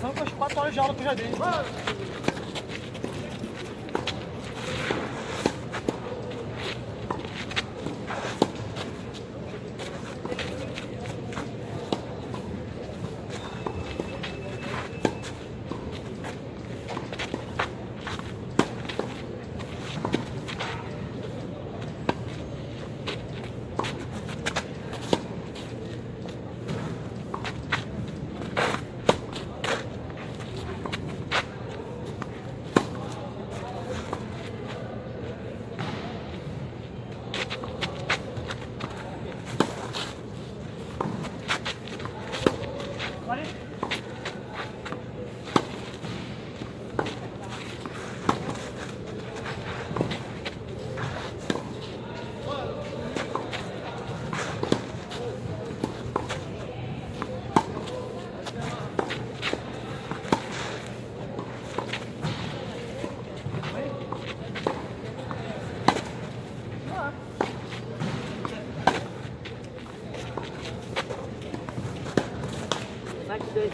Passando com as 4 horas de aula que eu já dei. Mais de